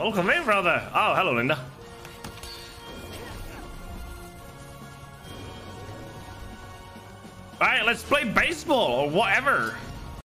Welcome in, brother. Oh, hello, Linda. All right, let's play baseball or whatever.